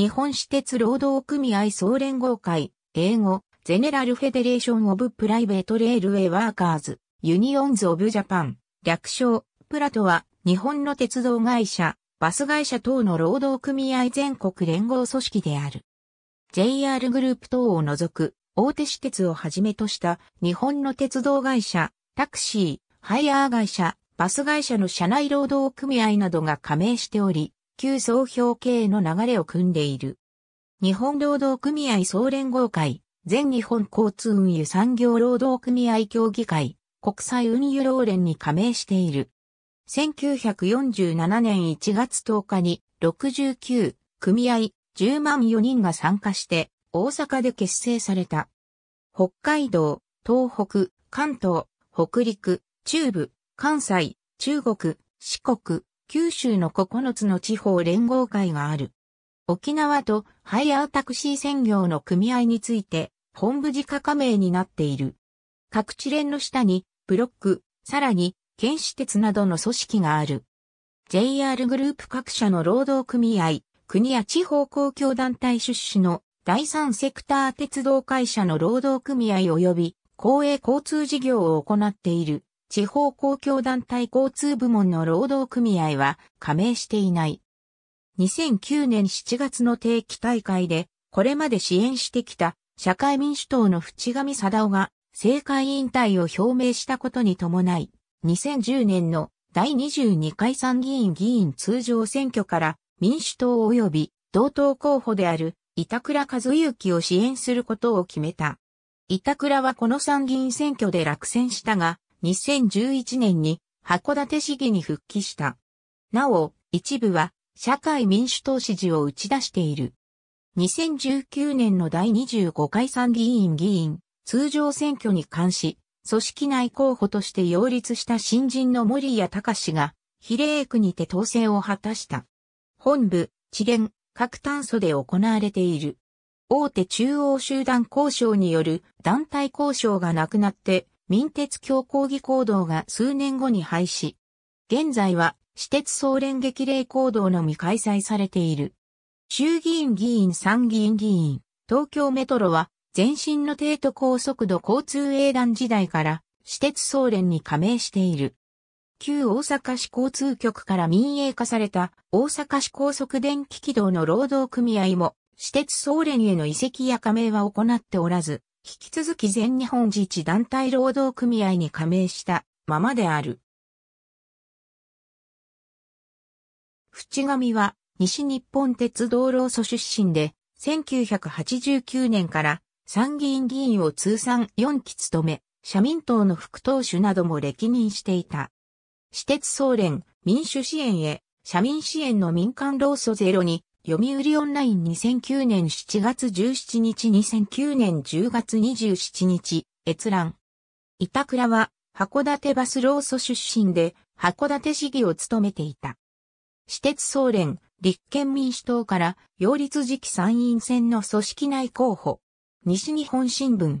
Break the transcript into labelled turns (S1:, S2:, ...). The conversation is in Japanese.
S1: 日本私鉄労働組合総連合会、英語、 General Federation of Private Railway Workers', Unions of Japan、略称、プラトは、日本の鉄道会社、バス会社等の労働組合全国連合組織である。JR グループ等を除く、大手私鉄をはじめとした日本の鉄道会社、タクシー、ハイヤー会社、バス会社の社内労働組合などが加盟しており、旧総評経営の流れを組んでいる。日本労働組合総連合会、全日本交通運輸産業労働組合協議会、国際運輸労連に加盟している。1947年1月10日に69組合10万4人が参加して大阪で結成された。北海道、東北、関東、北陸、中部、関西、中国、四国、九州の9つの地方連合会がある。沖縄とハイヤータクシー専業の組合について本部自家加盟になっている。各地連の下にブロック、さらに県市鉄などの組織がある。JR グループ各社の労働組合、国や地方公共団体出資の第三セクター鉄道会社の労働組合及び公営交通事業を行っている地方公共団体交通部門の労働組合は加盟していない。2009年7月の定期大会で、これまで支援してきた社会民主党の淵上貞夫が政界引退を表明したことに伴い、2010年の第22回参議院議員通常選挙から民主党及び同党候補である板倉和幸を支援することを決めた。板倉はこの参議院選挙で落選したが、2011年に函館市議に復帰した。なお、一部は社会民主党支持を打ち出している。2019年の第25回参議院議員通常選挙に関し、組織内候補として擁立した新人の森谷隆が比例区にて当選を果たした。本部、地連、各炭素で行われている。大手中央集団交渉による団体交渉がなくなって民鉄協抗議行動が数年後に廃止。現在は私鉄総連激励行動のみ開催されている。衆議院議員参議院議員、東京メトロは前身の低都高速度交通営団時代から私鉄総連に加盟している。旧大阪市交通局から民営化された大阪市高速電気軌道の労働組合も私鉄総連への移籍や加盟は行っておらず、引き続き全日本自治団体労働組合に加盟したままである。淵上は西日本鉄道労組出身で、1989年から参議院議員を通算4期務め、社民党の副党首なども歴任していた。私鉄総連、民主支援へ、社民支援の民間労組ゼロに、読売オンライン2009年7月17日2009年10月27日、閲覧。板倉は、函館バス労組出身で、函館市議を務めていた。私鉄総連、立憲民主党から、擁立次期参院選の組織内候補。西日本新聞。